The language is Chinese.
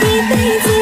一辈子。